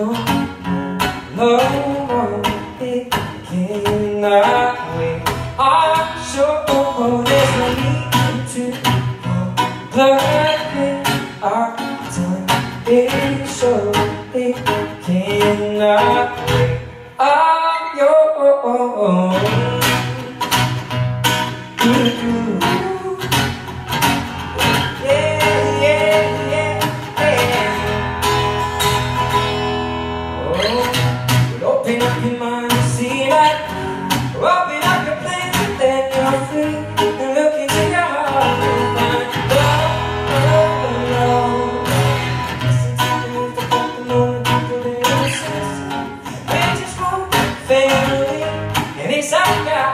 No home, it cannot wait. I sure there's no need to. Our time wait. I'm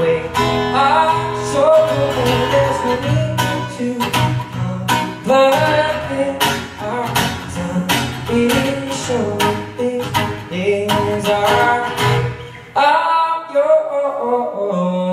way. I so there's no need to complicate our time in so things are I'm yours